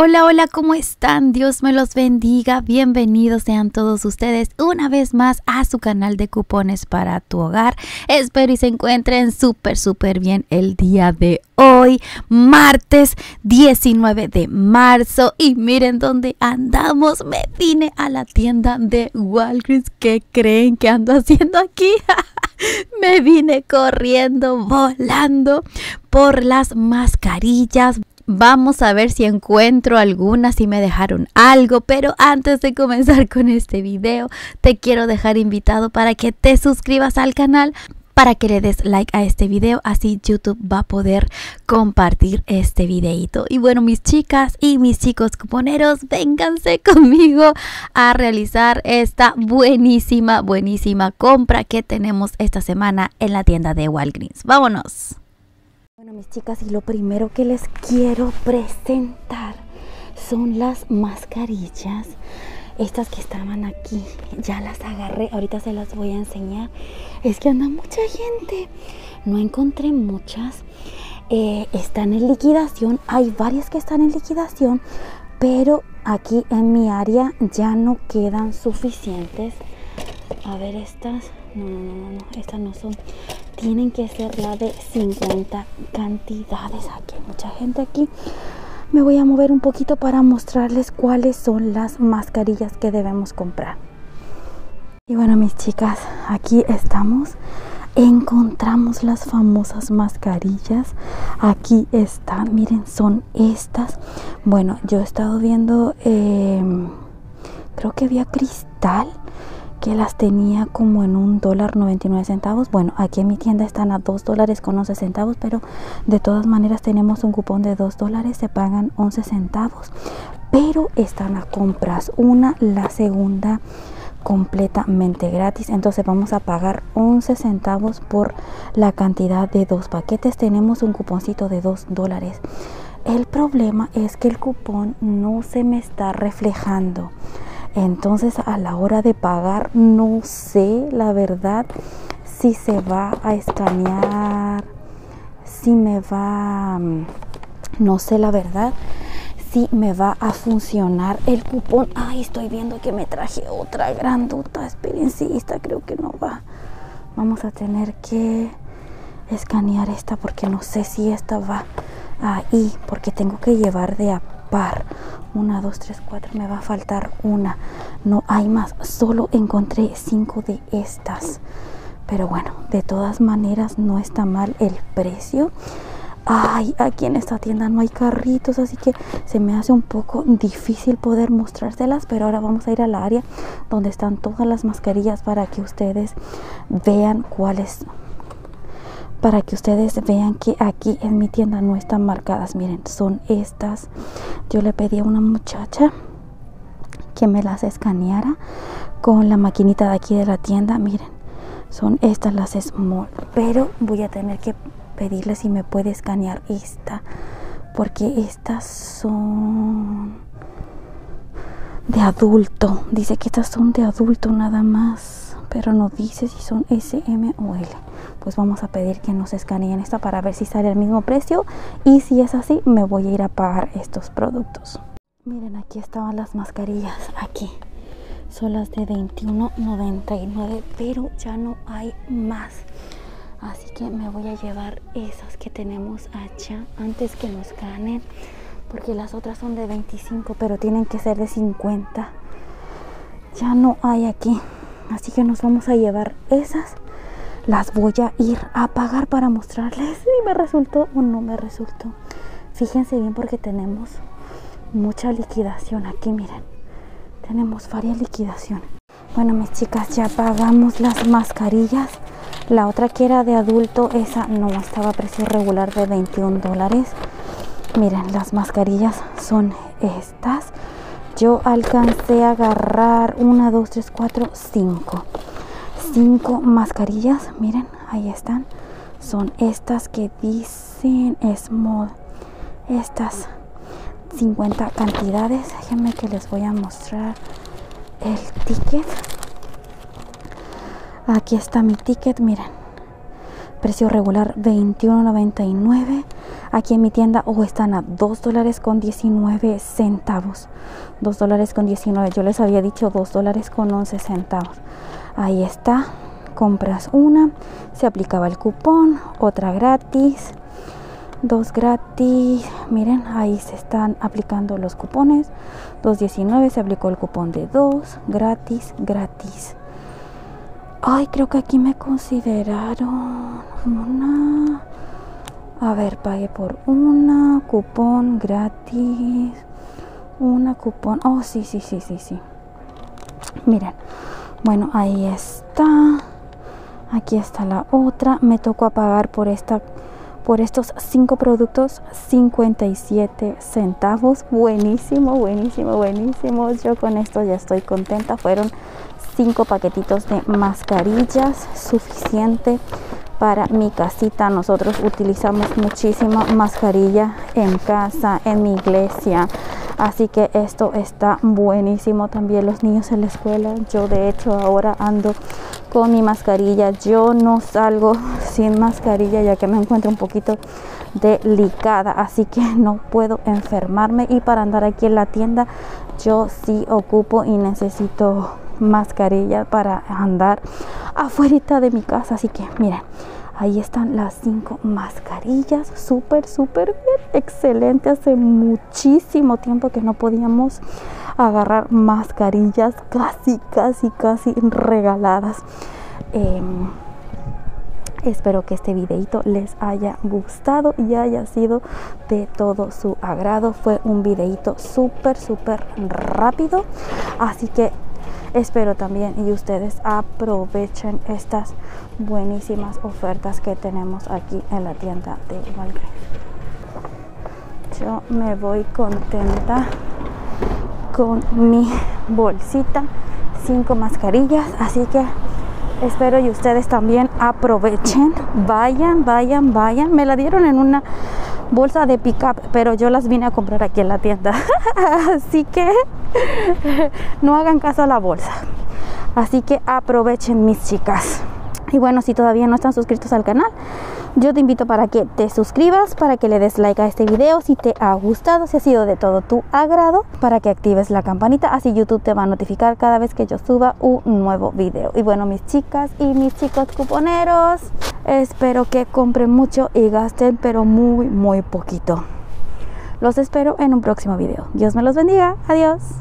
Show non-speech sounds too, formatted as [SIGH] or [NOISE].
Hola, hola, ¿cómo están? Dios me los bendiga. Bienvenidos sean todos ustedes una vez más a su canal de cupones para tu hogar. Espero y se encuentren súper, súper bien el día de hoy, martes 19 de marzo. Y miren dónde andamos. Me vine a la tienda de Walgreens. ¿Qué creen que ando haciendo aquí? [LAUGHS] me vine corriendo, volando por las mascarillas Vamos a ver si encuentro algunas, si me dejaron algo, pero antes de comenzar con este video, te quiero dejar invitado para que te suscribas al canal para que le des like a este video así YouTube va a poder compartir este videito y bueno mis chicas y mis chicos cuponeros vénganse [LAUGHS] conmigo a realizar esta buenísima buenísima compra que tenemos esta semana en la tienda de Walgreens. Vámonos bueno, mis chicas, y lo primero que les quiero presentar son las mascarillas. Estas que estaban aquí, ya las agarré, ahorita se las voy a enseñar. Es que anda mucha gente. No encontré muchas. Eh, están en liquidación, hay varias que están en liquidación, pero aquí en mi área ya no quedan suficientes. A ver, estas, no, no, no, no, estas no son tienen que ser la de 50 cantidades. Aquí hay mucha gente aquí. Me voy a mover un poquito para mostrarles cuáles son las mascarillas que debemos comprar. Y bueno, mis chicas, aquí estamos. Encontramos las famosas mascarillas. Aquí están, miren, son estas. Bueno, yo he estado viendo, eh, creo que había cristal que las tenía como en un dólar 99 centavos. Bueno, aquí en mi tienda están a 2 dólares con 11 centavos, pero de todas maneras tenemos un cupón de 2 dólares, se pagan 11 centavos, pero están a compras. Una, la segunda completamente gratis. Entonces vamos a pagar 11 centavos por la cantidad de dos paquetes. Tenemos un cuponcito de 2 dólares. El problema es que el cupón no se me está reflejando entonces a la hora de pagar no sé la verdad si se va a escanear, si me va, mm, no sé la verdad, si me va a funcionar el cupón. Ay, estoy viendo que me traje otra grandota. Esta creo que no va. Vamos a tener que escanear esta porque no sé si esta va ahí porque tengo que llevar de a par una, dos, tres, cuatro, me va a faltar una. No hay más, solo encontré cinco de estas. Pero bueno, de todas maneras no está mal el precio. Ay, aquí en esta tienda no hay carritos, así que se me hace un poco difícil poder mostrárselas, pero ahora vamos a ir al área donde están todas las mascarillas para que ustedes vean cuáles para que ustedes vean que aquí en mi tienda no están marcadas. Miren, son estas. Yo le pedí a una muchacha que me las escaneara con la maquinita de aquí de la tienda. Miren, son estas las small. Pero voy a tener que pedirle si me puede escanear esta. Porque estas son de adulto. Dice que estas son de adulto nada más. Pero no dice si son S, M o L pues vamos a pedir que nos escaneen esta para ver si sale el mismo precio. Y si es así me voy a ir a pagar estos productos. Miren aquí estaban las mascarillas. Aquí son las de 21.99 pero ya no hay más. Así que me voy a llevar esas que tenemos allá antes que nos ganen porque las otras son de 25 pero tienen que ser de 50 ya no hay aquí. Así que nos vamos a llevar esas las voy a ir a pagar para mostrarles si me resultó o no me resultó. Fíjense bien porque tenemos mucha liquidación aquí, miren. Tenemos varias liquidaciones. Bueno, mis chicas, ya pagamos las mascarillas. La otra que era de adulto, esa no estaba a precio regular de 21 dólares. Miren, las mascarillas son estas. Yo alcancé a agarrar una, dos, tres, cuatro, cinco cinco mascarillas miren ahí están. Son estas que dicen small estas 50 cantidades. Déjenme que les voy a mostrar el ticket. Aquí está mi ticket miren. Precio regular 21.99 aquí en mi tienda o están a 2 dólares con 19 centavos. 2 dólares con 19 yo les había dicho 2 dólares con 11 centavos ahí está. Compras una se aplicaba el cupón otra gratis dos gratis. Miren ahí se están aplicando los cupones. 2.19 se aplicó el cupón de 2 gratis gratis. Ay creo que aquí me consideraron una. A ver pagué por una cupón gratis una cupón. Oh sí sí sí sí sí. Miren bueno ahí está. Aquí está la otra. Me tocó pagar por esta por estos cinco productos 57 centavos. Buenísimo buenísimo buenísimo. Yo con esto ya estoy contenta. Fueron cinco paquetitos de mascarillas suficiente para mi casita. Nosotros utilizamos muchísima mascarilla en casa en mi iglesia así que esto está buenísimo también los niños en la escuela. Yo de hecho ahora ando con mi mascarilla. Yo no salgo [LAUGHS] sin mascarilla ya que me encuentro un poquito delicada, así que [LAUGHS] no puedo enfermarme. Y para andar aquí en la tienda yo sí ocupo y necesito mascarilla para andar afuera de mi casa, así que miren, ahí están las cinco mascarillas, súper, súper bien, excelente, hace muchísimo tiempo que no podíamos agarrar mascarillas casi, casi, casi regaladas. Em, espero que este videito les haya gustado y haya sido de todo su agrado. Fue un videito súper, súper rápido. Así que espero también y ustedes aprovechen estas buenísimas ofertas que tenemos aquí en la tienda de Walgreens. Yo me voy contenta con mi bolsita, cinco mascarillas, así que espero y ustedes también aprovechen, vayan, vayan, vayan, me la dieron en una bolsa de pickup, pero yo las vine a comprar aquí en la tienda, [LAUGHS] así que [LAUGHS] no hagan caso a la bolsa, así que aprovechen mis chicas. Y bueno, si todavía no están suscritos al canal, yo te invito para que te suscribas, para que le des like a este video si te ha gustado, si ha sido de todo tu agrado, para que actives la campanita, así YouTube te va a notificar cada vez que yo suba un nuevo video. Y bueno, mis chicas y mis chicos cuponeros, espero que compren mucho y gasten, pero muy, muy poquito. Los espero en un próximo video. Dios me los bendiga. Adiós.